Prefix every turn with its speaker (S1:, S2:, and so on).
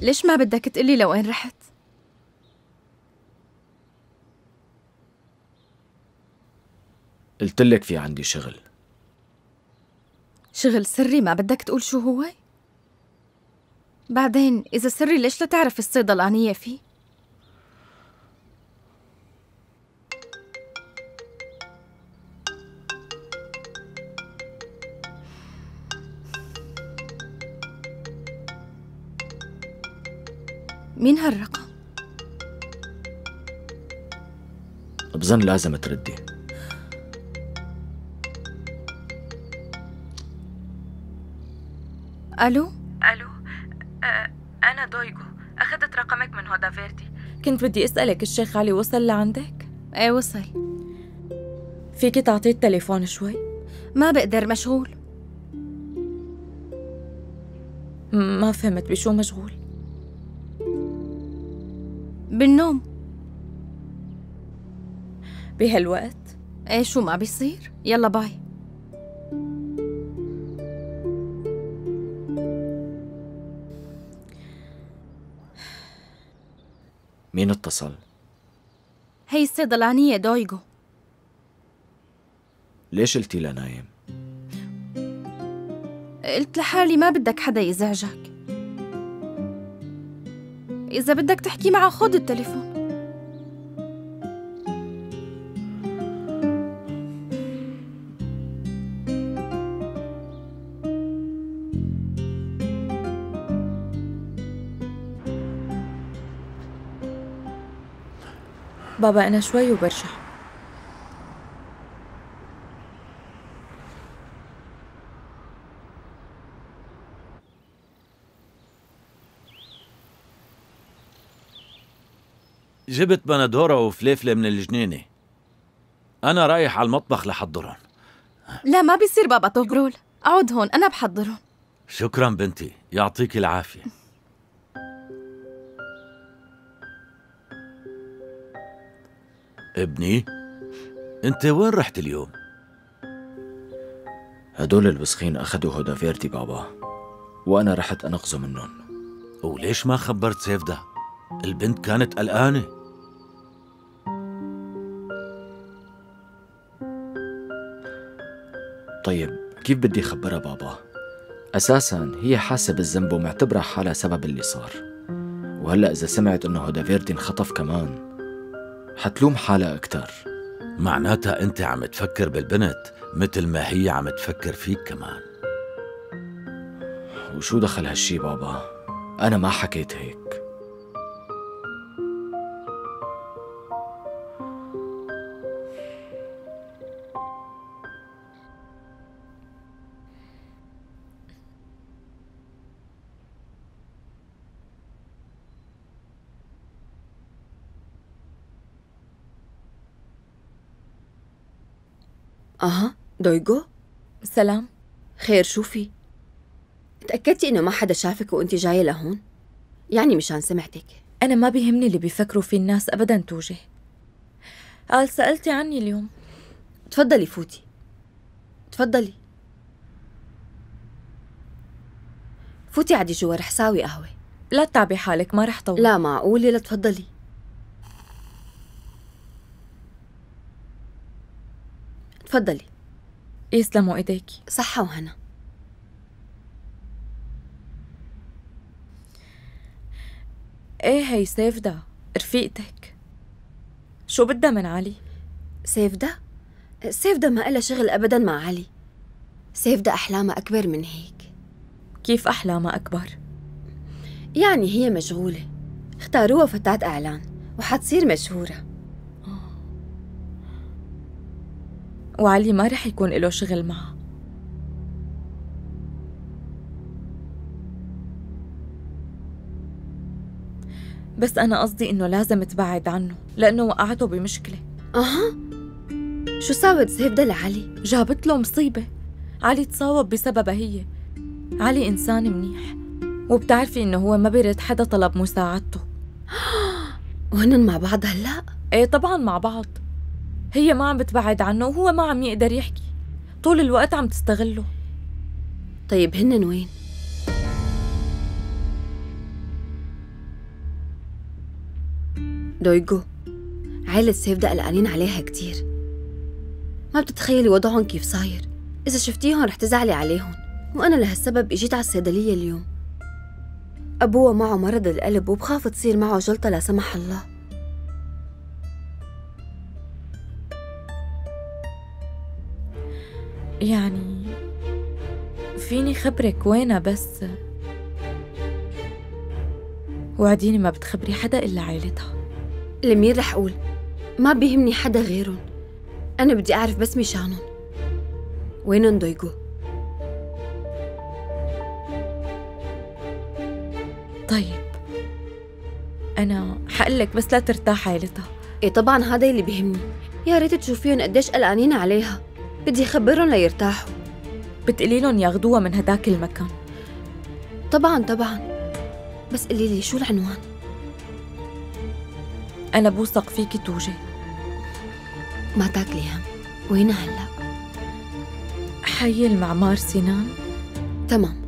S1: ليش ما بدك تقلي لوين رحت؟
S2: قلت لك في عندي شغل
S1: شغل سري ما بدك تقول شو هو؟ بعدين إذا سري ليش لا تعرف الصيدلانية فيه؟ مين هالرقم؟
S2: بظن لازم تردي.
S1: ألو؟
S3: ألو أه أنا دويغو. أخذت رقمك من هدى فيردي. كنت بدي أسألك الشيخ علي وصل لعندك؟
S1: إيه وصل.
S3: فيك تعطيه التليفون شوي؟
S1: ما بقدر مشغول.
S3: ما فهمت بشو مشغول؟
S1: بالنوم.
S3: بهالوقت؟
S1: إيه شو ما بيصير؟ يلا باي.
S2: مين اتصل؟
S1: هي الصيدلانية دويغو.
S2: ليش قلتي لها نايم؟
S1: قلت لحالي ما بدك حدا يزعجك. إذا بدك تحكي معه خد التليفون.
S3: بابا أنا شوي وبرجع.
S4: جبت بندورة وفليفلة من الجنينة. أنا رايح على المطبخ لحضرهم.
S1: لا ما بيصير بابا طوبرول أقعد هون أنا بحضرهم.
S4: شكرا بنتي يعطيك العافية. ابني أنت وين رحت اليوم؟
S2: هدول الوسخين أخذوا هدى فيرتي بابا وأنا رحت أنقذه منهم.
S4: وليش ما خبرت سيفدا؟ البنت كانت قلقانة.
S2: طيب كيف بدي خبرها بابا؟ أساسا هي حاسة بالذنب ومعتبرة حالها سبب اللي صار وهلأ إذا سمعت إنه هدى فيرتي انخطف كمان حتلوم حالها أكتر
S4: معناتها أنت عم تفكر بالبنت مثل ما هي عم تفكر فيك كمان
S2: وشو دخل هالشي بابا؟ أنا ما حكيت هيك
S5: أها دويغو؟
S3: سلام.
S5: خير شو في؟ تأكدتي إنه ما حدا شافك وأنت جاية لهون؟ يعني مشان سمعتك.
S3: أنا ما بيهمني اللي بيفكروا فيه الناس ابدا توجه. قال سألتي عني اليوم.
S5: تفضلي فوتي. تفضلي. فوتي عدي جوا رح ساوي قهوة.
S3: لا تتعبي حالك ما رح طول.
S5: لا معقولة؟ لا تفضلي. تفضلي.
S3: يسلموا ايديكي
S5: صحة وهنا.
S3: إيه هي سيفدا رفيقتك شو بدها من علي؟
S5: سيف ده؟ سيف ده ما إلها شغل أبدا مع علي. سيف ده أحلامها أكبر من هيك.
S3: كيف أحلامها أكبر؟
S5: يعني هي مشغولة. اختاروها فتاة إعلان وحتصير مشهورة.
S3: وعلي ما رح يكون له شغل معها بس أنا قصدي إنه لازم تبعد عنه لأنه وقعته بمشكلة.
S5: أها؟ شو ساوت سيف ده لعلي؟
S3: جابت له مصيبة. علي تصاوب بسببها هي. علي إنسان منيح وبتعرفي إنه هو ما بيرد حدا طلب مساعدته.
S5: وهن مع بعض هلأ؟
S3: إيه طبعا مع بعض. هي ما عم بتبعد عنه وهو ما عم يقدر يحكي. طول الوقت عم تستغله.
S5: طيب هن وين؟ دويجو عيلة سيفدا قلقانين عليها كتير. ما بتتخيلي وضعهم كيف صاير. إذا شفتيهم رح تزعلي عليهم. وأنا لهالسبب إجيت على الصيدلية اليوم. أبوها معه مرض القلب وبخاف تصير معه جلطة لا سمح الله.
S3: يعني فيني خبرك وينها بس؟ وعديني ما بتخبري حدا إلا عيلتها.
S5: لمين رح أقول؟ ما بيهمني حدا غيرهم. أنا بدي أعرف بس مشانهم. وينهم دويجو
S3: طيب أنا حقلك بس لا ترتاح عيلتها.
S5: إيه طبعا هذا اللي بيهمني. يا ريت تشوفيهم قديش قلقانين عليها. بدي خبرهم ليرتاحوا.
S3: بتقولي لهم ياخدوها من هداك المكان.
S5: طبعا طبعا. بس قولي لي شو العنوان؟
S3: أنا بوثق فيكي توجي.
S5: ما تاكلي هم وين هلا؟
S3: حي المعمار سنان.
S5: تمام.